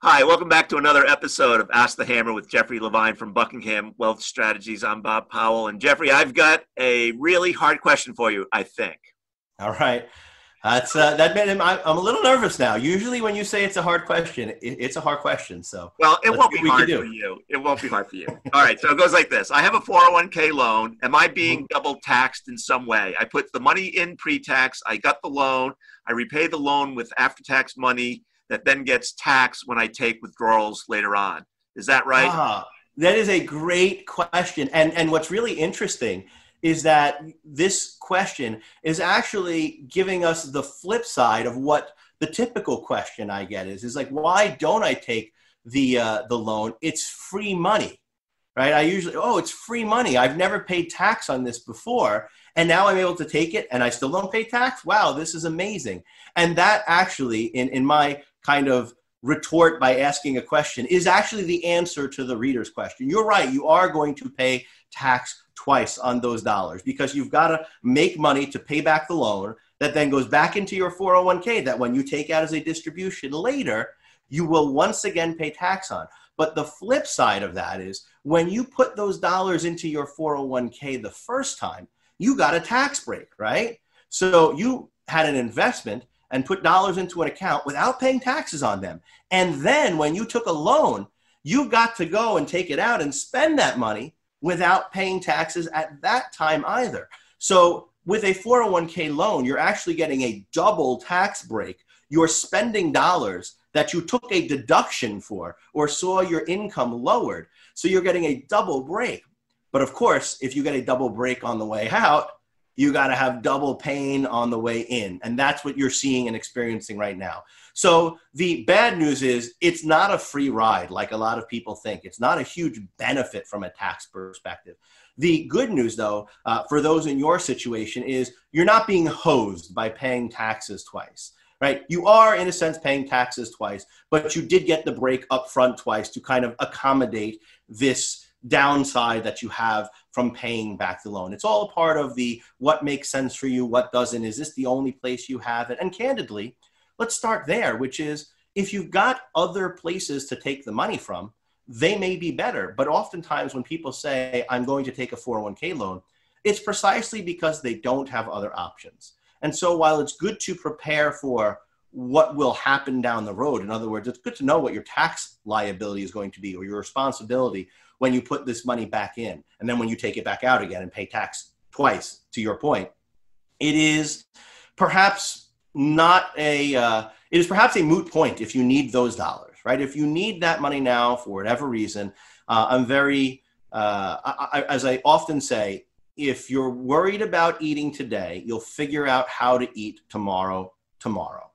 Hi, welcome back to another episode of Ask the Hammer with Jeffrey Levine from Buckingham Wealth Strategies. I'm Bob Powell. And Jeffrey, I've got a really hard question for you, I think. All right. That's uh, that made him. I, am a little nervous now. Usually, when you say it's a hard question, it, it's a hard question. So, well, it won't be hard for you. It won't be hard for you. All right. So it goes like this: I have a 401k loan. Am I being mm-hmm. double taxed in some way? I put the money in pre-tax. I got the loan. I repay the loan with after-tax money that then gets taxed when I take withdrawals later on. Is that right? Ah, that is a great question. And, and what's really interesting is that this question is actually giving us the flip side of what the typical question I get is, is like, why don't I take the, uh, the loan? It's free money, right? I usually, oh, it's free money. I've never paid tax on this before. And now I'm able to take it and I still don't pay tax. Wow, this is amazing. And that actually, in, in my kind of retort by asking a question is actually the answer to the reader's question. You're right, you are going to pay tax twice on those dollars because you've got to make money to pay back the loan that then goes back into your 401k that when you take out as a distribution later, you will once again pay tax on. But the flip side of that is when you put those dollars into your 401k the first time, you got a tax break, right? So you had an investment and put dollars into an account without paying taxes on them. And then when you took a loan, you got to go and take it out and spend that money without paying taxes at that time either. So with a 401k loan, you're actually getting a double tax break. You're spending dollars that you took a deduction for or saw your income lowered. So you're getting a double break. But of course, if you get a double break on the way out, you got to have double pain on the way in. And that's what you're seeing and experiencing right now. So the bad news is it's not a free ride like a lot of people think. It's not a huge benefit from a tax perspective. The good news, though, uh, for those in your situation is you're not being hosed by paying taxes twice right? You are, in a sense, paying taxes twice, but you did get the break up front twice to kind of accommodate this downside that you have from paying back the loan. It's all a part of the what makes sense for you, what doesn't. Is this the only place you have it? And candidly, let's start there, which is if you've got other places to take the money from, they may be better. But oftentimes, when people say, I'm going to take a 401k loan, it's precisely because they don't have other options. And so, while it's good to prepare for what will happen down the road, in other words, it's good to know what your tax liability is going to be or your responsibility when you put this money back in and then when you take it back out again and pay tax twice to your point it is perhaps not a uh, it is perhaps a moot point if you need those dollars right? If you need that money now for whatever reason uh, i'm very uh, I, I, as i often say if you're worried about eating today you'll figure out how to eat tomorrow tomorrow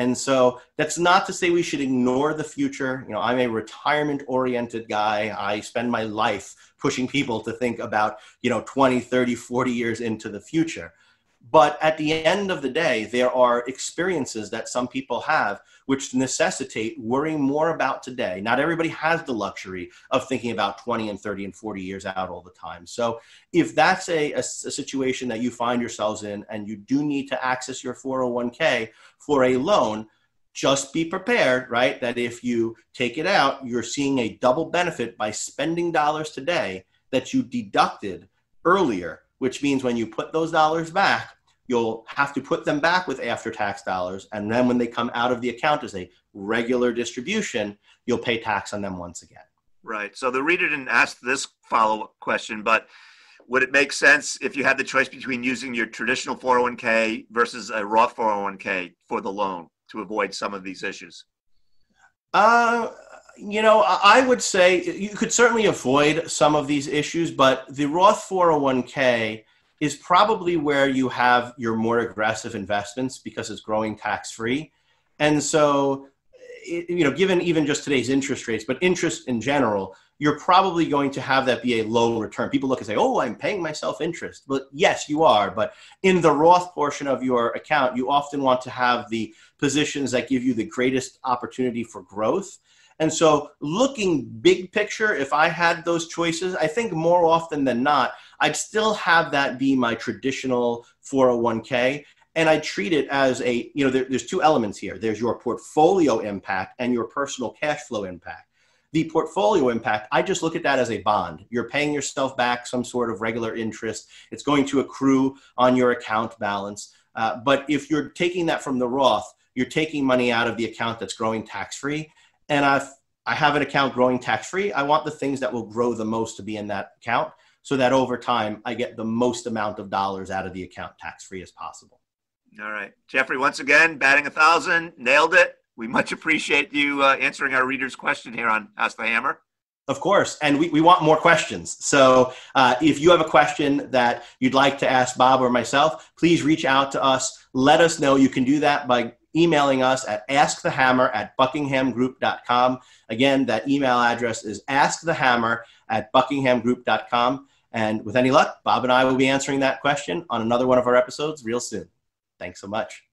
and so that's not to say we should ignore the future. You know, I'm a retirement oriented guy. I spend my life pushing people to think about, you know, 20, 30, 40 years into the future. But at the end of the day, there are experiences that some people have which necessitate worrying more about today. Not everybody has the luxury of thinking about 20 and 30 and 40 years out all the time. So if that's a, a, a situation that you find yourselves in and you do need to access your 401k for a loan, just be prepared, right? That if you take it out, you're seeing a double benefit by spending dollars today that you deducted earlier, which means when you put those dollars back, you'll have to put them back with after tax dollars. And then when they come out of the account as a regular distribution, you'll pay tax on them once again. Right. So the reader didn't ask this follow up question, but would it make sense if you had the choice between using your traditional 401k versus a Roth 401k for the loan to avoid some of these issues? Uh, you know, I would say you could certainly avoid some of these issues, but the Roth 401k is probably where you have your more aggressive investments because it's growing tax free. And so, you know, given even just today's interest rates, but interest in general, you're probably going to have that be a low return. People look and say, oh, I'm paying myself interest. But yes, you are. But in the Roth portion of your account, you often want to have the positions that give you the greatest opportunity for growth. And so, looking big picture, if I had those choices, I think more often than not, I'd still have that be my traditional 401k. and I treat it as a, you know, there, there's two elements here. There's your portfolio impact and your personal cash flow impact. The portfolio impact, I just look at that as a bond. You're paying yourself back some sort of regular interest. It's going to accrue on your account balance. Uh, but if you're taking that from the Roth, you're taking money out of the account that's growing tax free. And I've, I have an account growing tax free. I want the things that will grow the most to be in that account so that over time I get the most amount of dollars out of the account tax free as possible. All right. Jeffrey, once again, batting a thousand, nailed it. We much appreciate you uh, answering our reader's question here on Ask the Hammer. Of course. And we, we want more questions. So uh, if you have a question that you'd like to ask Bob or myself, please reach out to us. Let us know. You can do that by emailing us at askthehammer at buckinghamgroup.com. Again, that email address is askthehammer at buckinghamgroup.com. And with any luck, Bob and I will be answering that question on another one of our episodes real soon. Thanks so much.